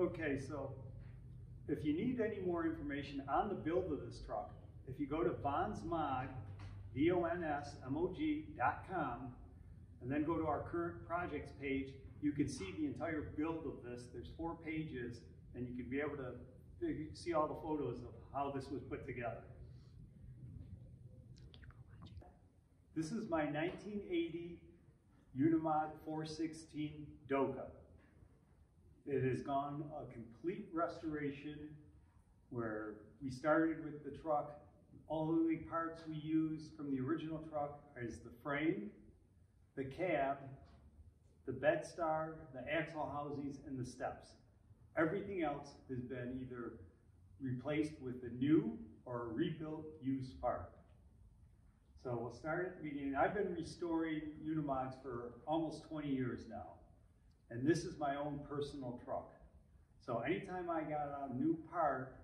Okay, so if you need any more information on the build of this truck, if you go to vonsmog, V-O-N-S-M-O-G dot com, and then go to our current projects page, you can see the entire build of this. There's four pages, and you can be able to see all the photos of how this was put together. This is my 1980 Unimog 416 Doka. It has gone a complete restoration where we started with the truck. All Only parts we use from the original truck is the frame, the cab, the bed star, the axle housings, and the steps. Everything else has been either replaced with a new or a rebuilt used part. So we'll start at the beginning. I've been restoring Unimogs for almost 20 years now. And this is my own personal truck. So anytime I got a new part,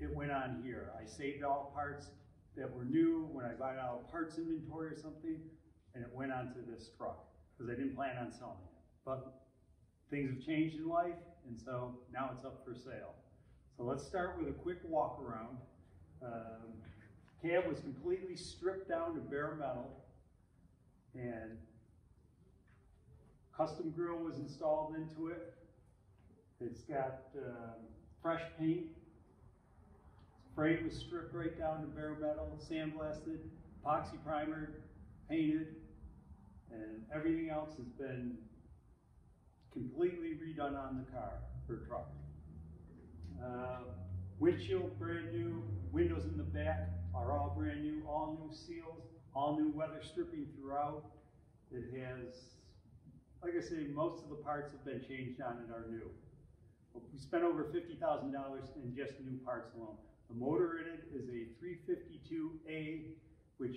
it went on here. I saved all parts that were new when I bought out of parts inventory or something, and it went onto this truck because I didn't plan on selling it. But things have changed in life, and so now it's up for sale. So let's start with a quick walk around. Um, cab was completely stripped down to bare metal, and custom grill was installed into it. It's got um, fresh paint. Frame was stripped right down to bare metal, sandblasted, epoxy primer, painted, and everything else has been completely redone on the car or truck. Uh, windshield brand new, windows in the back are all brand new, all new seals, all new weather stripping throughout. It has, like I say, most of the parts have been changed on and are new. We spent over fifty thousand dollars in just new parts alone. The motor in it is a three fifty-two A, which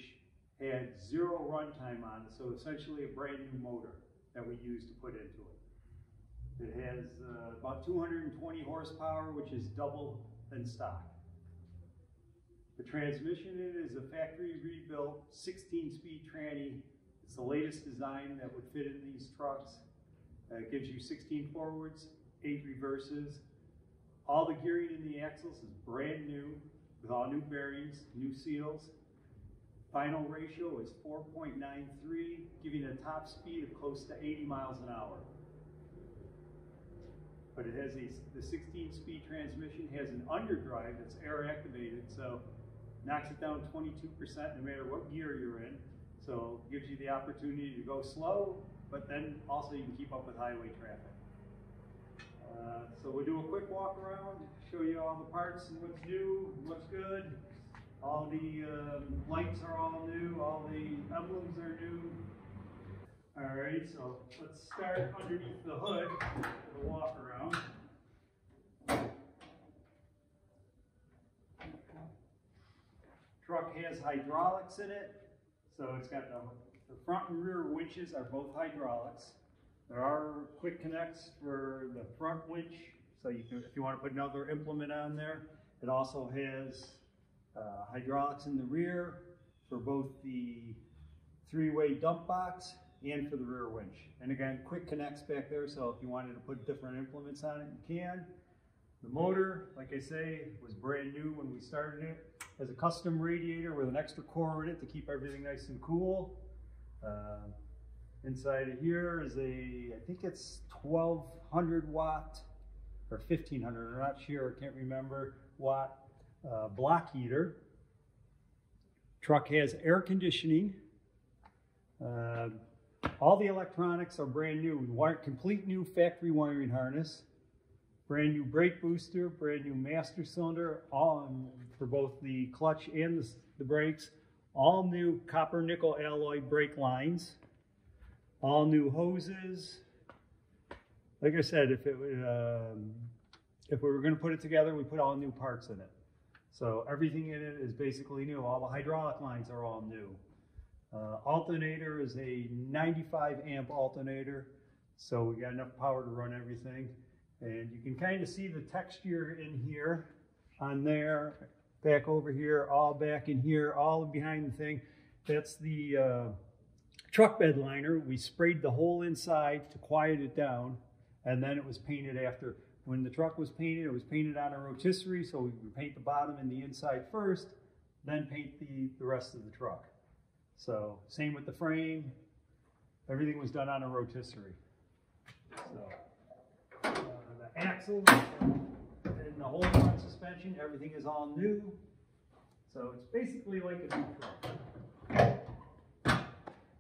had zero runtime on it, so essentially a brand new motor that we used to put into it. It has uh, about 220 horsepower, which is double than stock. The transmission in it is a factory rebuilt 16-speed tranny. It's the latest design that would fit in these trucks. Uh, it gives you 16 forwards, eight reverses. All the gearing in the axles is brand new with all new bearings, new seals. Final ratio is 4.93, giving a top speed of close to 80 miles an hour. But it has a, the 16-speed transmission has an underdrive that's air activated, so knocks it down 22% no matter what gear you're in. So gives you the opportunity to go slow, but then also you can keep up with highway traffic. Uh, so we'll do a quick walk around, show you all the parts and what's new, what's good. All the um, lights are all new, all the emblems are new. All right, so let's start underneath the hood for the walk around. Truck has hydraulics in it, so it's got the, the front and rear winches are both hydraulics. There are quick connects for the front winch, so you can, if you want to put another implement on there. It also has uh, hydraulics in the rear for both the three-way dump box and for the rear winch. And again, quick connects back there, so if you wanted to put different implements on it, you can. The motor, like I say, was brand new when we started it. Has a custom radiator with an extra core in it to keep everything nice and cool. Uh, inside of here is a, I think it's 1200 watt or 1500, I'm not sure, I can't remember, watt uh, block heater. Truck has air conditioning. Uh, all the electronics are brand new. We wired complete new factory wiring harness, brand new brake booster, brand new master cylinder, all for both the clutch and the, the brakes, all new copper nickel alloy brake lines, all new hoses. Like I said, if it um, if we were going to put it together, we put all new parts in it. So everything in it is basically new. All the hydraulic lines are all new. Uh, alternator is a 95 amp alternator, so we got enough power to run everything. And you can kind of see the texture in here, on there, back over here, all back in here, all behind the thing. That's the uh, truck bed liner. We sprayed the whole inside to quiet it down. and then it was painted after. When the truck was painted, it was painted on a rotisserie, so we would paint the bottom and the inside first, then paint the, the rest of the truck. So same with the frame, everything was done on a rotisserie. So the axles and the whole front suspension, everything is all new. So it's basically like a new truck.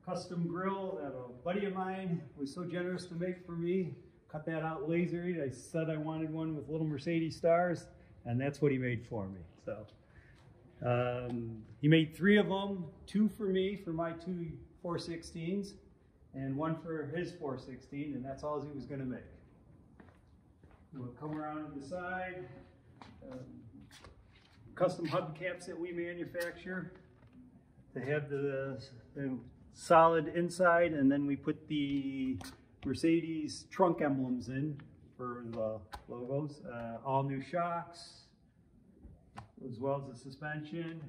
Custom grill that a buddy of mine was so generous to make for me. Cut that out lasered. I said I wanted one with little Mercedes stars, and that's what he made for me. So um, he made three of them, two for me for my two 416s, and one for his 416, and that's all he was going to make. We'll come around to the side. Um, custom hubcaps that we manufacture. They have the, the solid inside, and then we put the Mercedes trunk emblems in for the logos. Uh, all new shocks, as well as the suspension.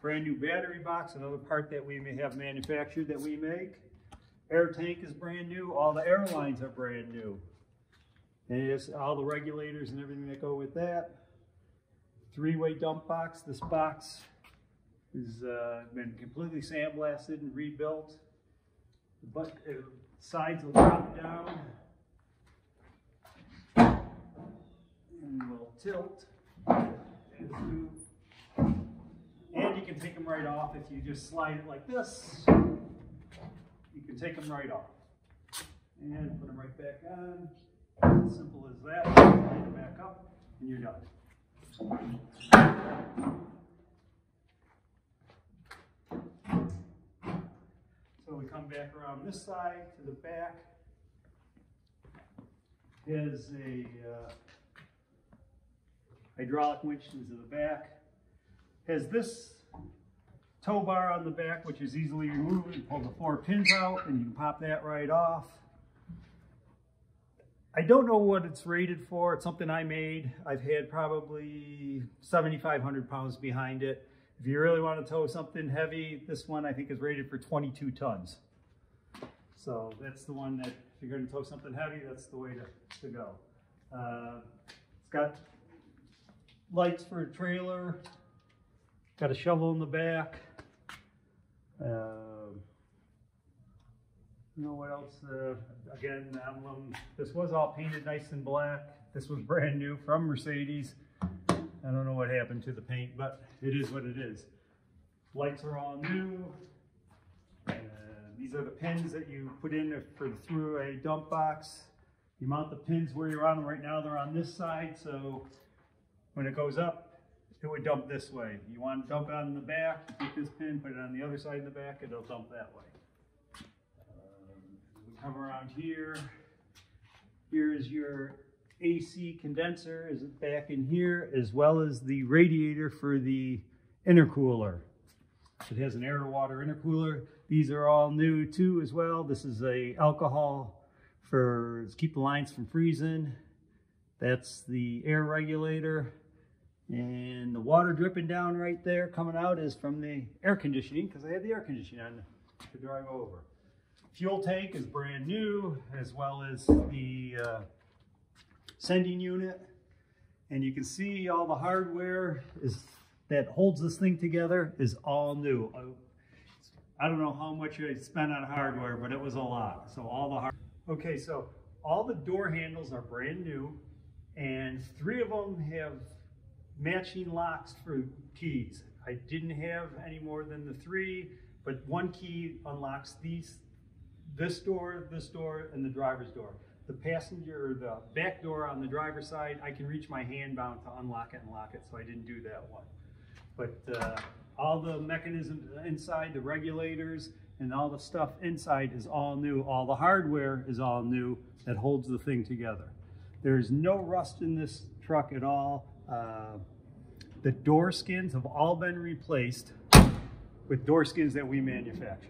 Brand new battery box, another part that we may have manufactured that we make. Air tank is brand new. All the air lines are brand new. And it's all the regulators and everything that go with that. Three-way dump box. This box has uh, been completely sandblasted and rebuilt. The uh, sides will drop down and will tilt. And you can take them right off if you just slide it like this. You can take them right off. And put them right back on. Simple as that. Slide it back up and you're done. So we come back around this side to the back. Is a uh, hydraulic winch into the back. Has this tow bar on the back, which is easily removed. You pull the four pins out and you can pop that right off. I don't know what it's rated for. It's something I made. I've had probably 7,500 pounds behind it. If you really want to tow something heavy, this one I think is rated for 22 tons. So that's the one that if you're going to tow something heavy, that's the way to, to go. Uh, it's got lights for a trailer, got a shovel in the back. Uh, you know what else? Uh, again, emblem. This was all painted nice and black. This was brand new from Mercedes. I don't know what happened to the paint, but it is what it is. Lights are all new. Uh, these are the pins that you put in for through a dump box. You mount the pins where you're on them right now. They're on this side, so when it goes up, it would dump this way. You want to dump it on the back, take this pin, put it on the other side of the back, it'll dump that way come around here. Here is your AC condenser is it back in here, as well as the radiator for the intercooler. It has an air to water intercooler. These are all new too as well. This is a alcohol for keep the lines from freezing. That's the air regulator. And the water dripping down right there coming out is from the air conditioning because I had the air conditioning on to drive over. Fuel tank is brand new, as well as the uh, sending unit. And you can see all the hardware is that holds this thing together is all new. I don't know how much I spent on hardware, but it was a lot. So all the hard. Okay, so all the door handles are brand new, and three of them have matching locks for keys. I didn't have any more than the three, but one key unlocks these this door, this door, and the driver's door. The passenger, the back door on the driver's side, I can reach my hand bound to unlock it and lock it, so I didn't do that one. But uh, all the mechanisms inside, the regulators, and all the stuff inside is all new. All the hardware is all new that holds the thing together. There's no rust in this truck at all. Uh, the door skins have all been replaced with door skins that we manufacture.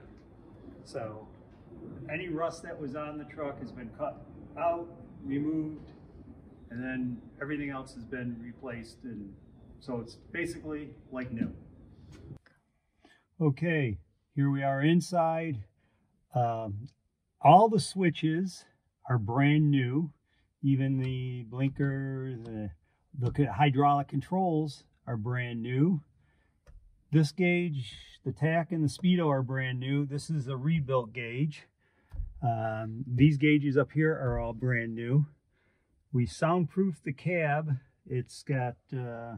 So any rust that was on the truck has been cut out, removed, and then everything else has been replaced. And so it's basically like new. Okay, here we are inside. Um, all the switches are brand new. Even the blinker, the, the hydraulic controls are brand new. This gauge, the tach and the speedo are brand new. This is a rebuilt gauge. Um, these gauges up here are all brand new. We soundproofed the cab. It's got, uh,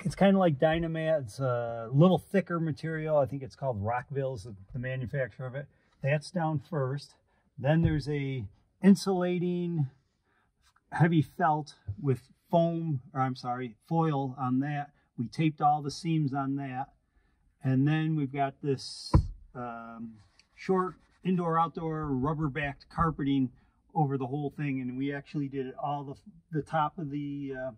it's kind of like Dynamat. It's a little thicker material. I think it's called Rockville is the, the manufacturer of it. That's down first. Then there's a insulating heavy felt with foam, or I'm sorry, foil on that. We taped all the seams on that. And then we've got this um, short indoor outdoor rubber backed carpeting over the whole thing. And we actually did it all the, the top of the, uh,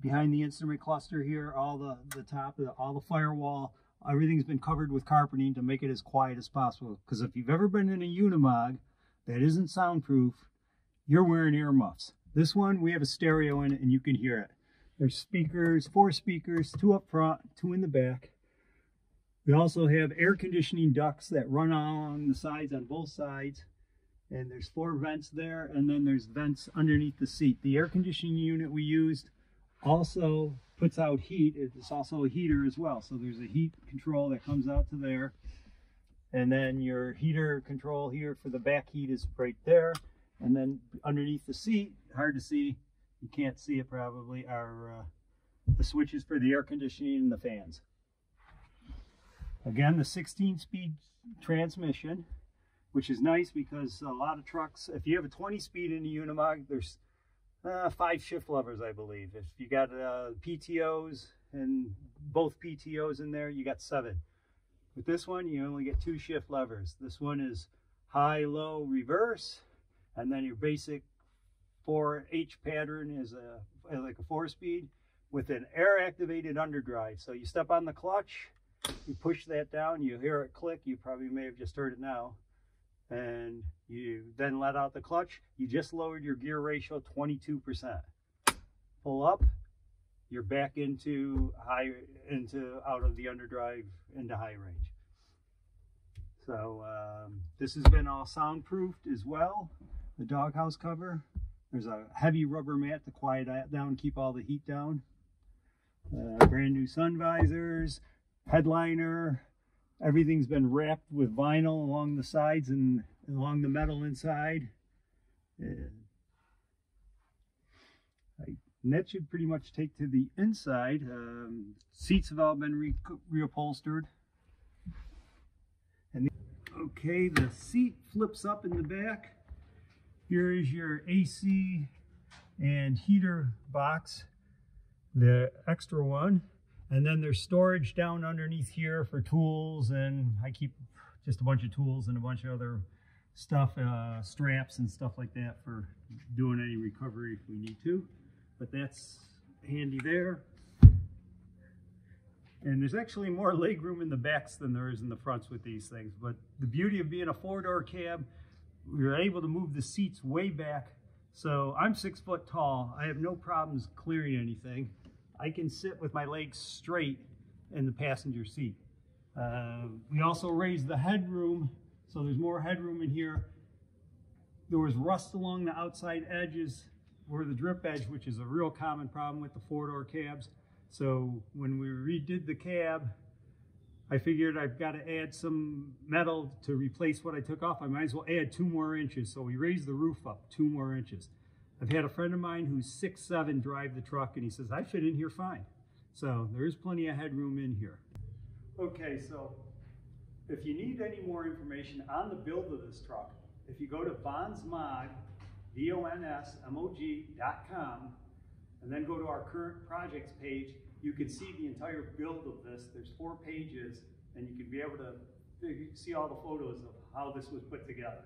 behind the instrument cluster here, all the, the top, of the, all the firewall, everything's been covered with carpeting to make it as quiet as possible. Because if you've ever been in a Unimog that isn't soundproof, you're wearing earmuffs. This one, we have a stereo in it and you can hear it. There's speakers, four speakers, two up front, two in the back. We also have air conditioning ducts that run along the sides on both sides. And there's four vents there, and then there's vents underneath the seat. The air conditioning unit we used also puts out heat. It's also a heater as well. So there's a heat control that comes out to there. And then your heater control here for the back heat is right there. And then underneath the seat, hard to see, you can't see it probably, are uh, the switches for the air conditioning and the fans. Again, the 16 speed transmission, which is nice because a lot of trucks, if you have a 20 speed in a Unimog, there's uh, five shift levers, I believe. If you got uh, PTOs and both PTOs in there, you got seven. With this one, you only get two shift levers. This one is high, low, reverse, and then your basic 4H pattern is a like a four speed with an air activated underdrive. So you step on the clutch, you push that down, you hear it click. You probably may have just heard it now. And you then let out the clutch. You just lowered your gear ratio 22%. Pull up, you're back into high, into out of the underdrive into high range. So um, this has been all soundproofed as well. The doghouse cover. There's a heavy rubber mat to quiet that down, keep all the heat down. Uh, brand new sun visors, headliner. Everything's been wrapped with vinyl along the sides and along the metal inside. And, and that should pretty much take to the inside. Um, seats have all been re reupholstered. And okay, the seat flips up in the back. Here is your AC and heater box, the extra one. And then there's storage down underneath here for tools and I keep just a bunch of tools and a bunch of other stuff, uh, straps and stuff like that for doing any recovery if we need to. But that's handy there. And there's actually more leg room in the backs than there is in the fronts with these things. But the beauty of being a four-door cab we were able to move the seats way back. So I'm six foot tall. I have no problems clearing anything. I can sit with my legs straight in the passenger seat. Uh, we also raised the headroom, so there's more headroom in here. There was rust along the outside edges where the drip edge, which is a real common problem with the four-door cabs. So when we redid the cab, I figured I've got to add some metal to replace what I took off. I might as well add two more inches. So we raised the roof up two more inches. I've had a friend of mine who's six seven drive the truck and he says, I fit in here fine. So there is plenty of headroom in here. Okay, so if you need any more information on the build of this truck, if you go to vonsmog, V-O-N-S-M-O-G dot com, and then go to our current projects page, you can see the entire build of this. There's four pages, and you can be able to see all the photos of how this was put together.